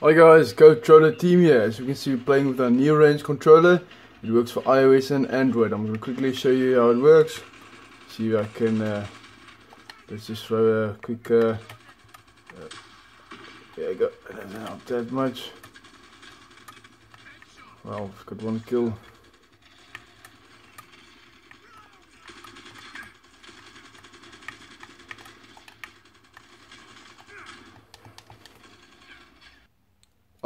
Hi guys, Gotroller Team here. As you can see, we're playing with our new range controller. It works for iOS and Android. I'm going to quickly show you how it works. See if I can. Uh, let's just throw a quick. Uh, uh, there you go. Not that much. Well, I've got one kill.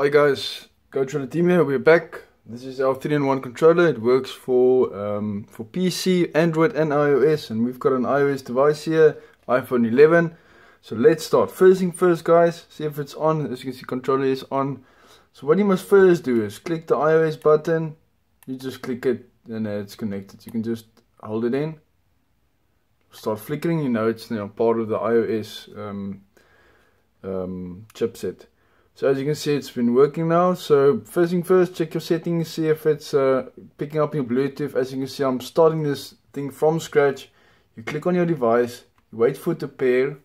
Hi guys, Gotroller Team here, we're back. This is our 3-in-1 controller. It works for um, for PC, Android and iOS and we've got an iOS device here, iPhone 11. So let's start. First thing first guys, see if it's on. As you can see controller is on. So what you must first do is click the iOS button. You just click it and it's connected. You can just hold it in. Start flickering, you know it's you know, part of the iOS um, um, chipset. So as you can see, it's been working now. So first thing first, check your settings, see if it's uh, picking up your Bluetooth. As you can see, I'm starting this thing from scratch. You click on your device, you wait for it to pair.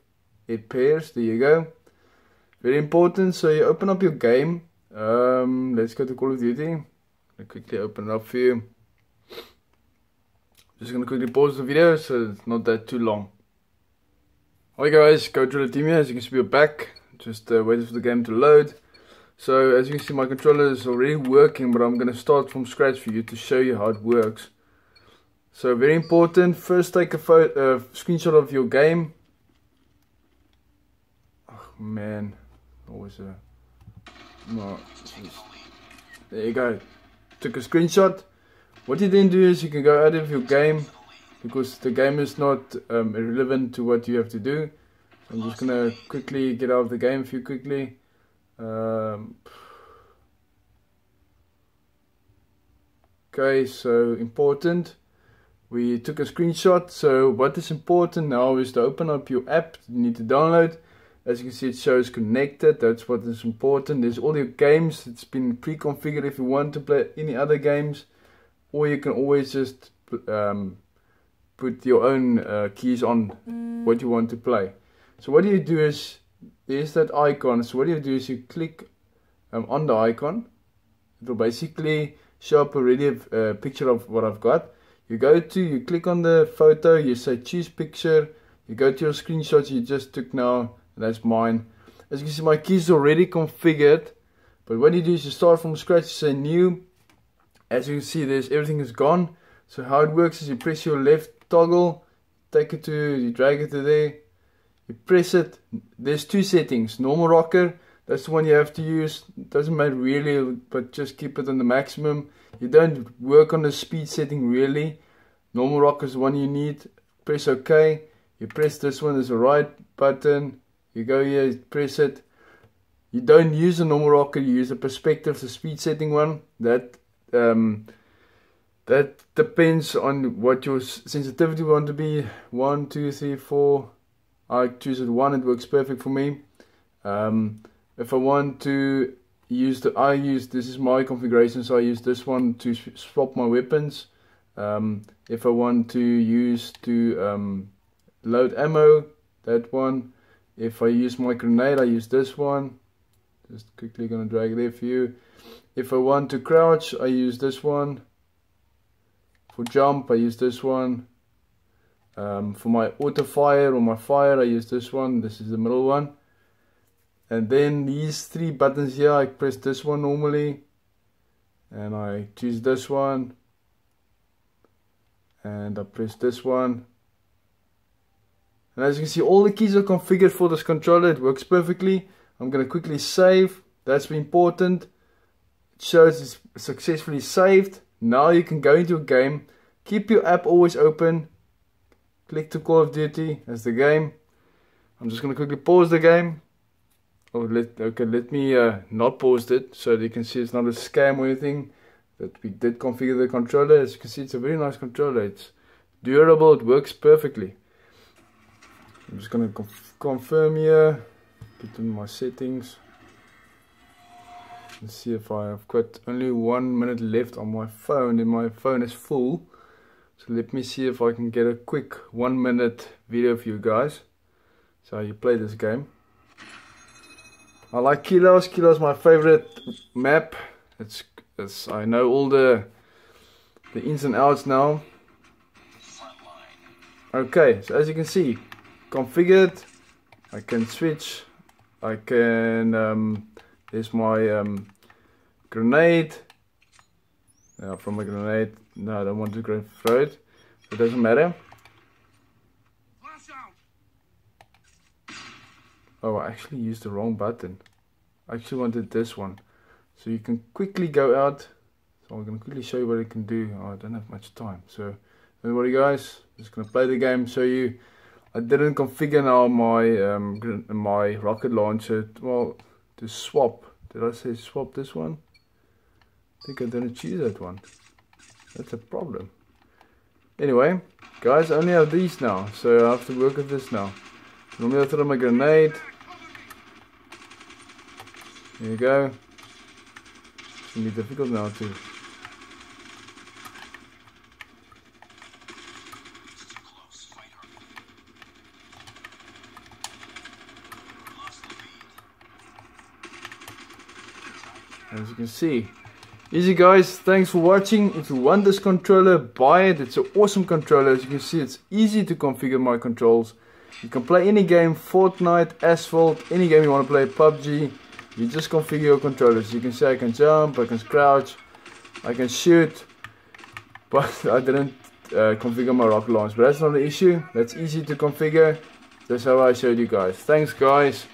It pairs, there you go. Very important, so you open up your game. Um, let's Gotroller Call of Duty. I'll quickly open it up for you. Just gonna quickly pause the video so it's not that too long. Hi guys, go to team here. As you can see, we're back just uh, for the game to load. So as you can see my controller is already working but I'm going to start from scratch for you to show you how it works. So very important first take a photo, uh, screenshot of your game. Oh man. Always a no, there you go. Took a screenshot. What you then do is you can go out of your game because the game is not um, irrelevant to what you have to do I'm just gonna quickly get out of the game for you quickly. Um, okay, so important. We took a screenshot. So what is important now is to open up your app. You need to download. As you can see, it shows connected. That's what is important. There's all your games. It's been pre-configured if you want to play any other games, or you can always just um, put your own uh, keys on mm. what you want to play. So what do you do is, there's that icon. So what do you do is you click um, on the icon. It will basically show up already a uh, picture of what I've got. You go to, you click on the photo, you say choose picture. You go to your screenshots you just took now. That's mine. As you can see, my keys already configured. But what you do is you start from scratch, you say new. As you can see, there's everything is gone. So how it works is you press your left toggle, take it to, you drag it to there, you press it there's two settings normal rocker that's the one you have to use doesn't matter really but just keep it on the maximum. You don't work on the speed setting really normal rocker is the one you need press ok you press this one as a right button you go here press it. You don't use a normal rocker you use a perspective the speed setting one that um, that depends on what your sensitivity want to be one two three four I choose it one, it works perfect for me. Um, if I want to use the, I use, this is my configuration, so I use this one to swap my weapons. Um, if I want to use to um, load ammo, that one. If I use my grenade, I use this one. Just quickly gonna drag it there for you. If I want to crouch, I use this one. For jump, I use this one. Um, for my auto fire or my fire I use this one, this is the middle one. And then these three buttons here, I press this one normally. And I choose this one. And I press this one. And as you can see, all the keys are configured for this controller. It works perfectly. I'm to quickly save. That's important. It shows it's successfully saved. Now you can go into a game. Keep your app always open click to Call of Duty as the game. I'm just gonna quickly pause the game. Oh, let okay, let me uh, not pause it so that you can see it's not a scam or anything. That we did configure the controller. As you can see, it's a very nice controller. It's durable. It works perfectly. I'm just gonna conf confirm here. Get in my settings. Let's see if I have got only one minute left on my phone and my phone is full. So let me see if I can get a quick one minute video for you guys. So you play this game. I like Kilos. Kilos my favorite map. It's, it's I know all the the ins and outs now. Okay, so as you can see, configured. I can switch. I can. Um, here's my um, grenade. Now from a grenade. No, I don't want to throw it. It doesn't matter. Oh, I actually used the wrong button. I actually wanted this one. So you can quickly go out. So I'm going to quickly show you what it can do. Oh, I don't have much time. So, don't worry guys. Just going to play the game, show you. I didn't configure now my um, my rocket launcher. Well, to swap. Did I say swap this one? I think I didn't choose that one. That's a problem. Anyway, guys, I only have these now. So I have to work with this now. Normally I throw my grenade. There you go. It's gonna be difficult now too. As you can see. Easy guys, thanks for watching. If you want this controller, buy it. It's an awesome controller. As you can see, it's easy to configure my controls. You can play any game, Fortnite, Asphalt, any game you want to play, PUBG. You just configure your controllers. You can say I can jump, I can crouch, I can shoot. But I didn't uh, configure my rocket launch. But that's not an issue. That's easy to configure. That's how I showed you guys. Thanks guys.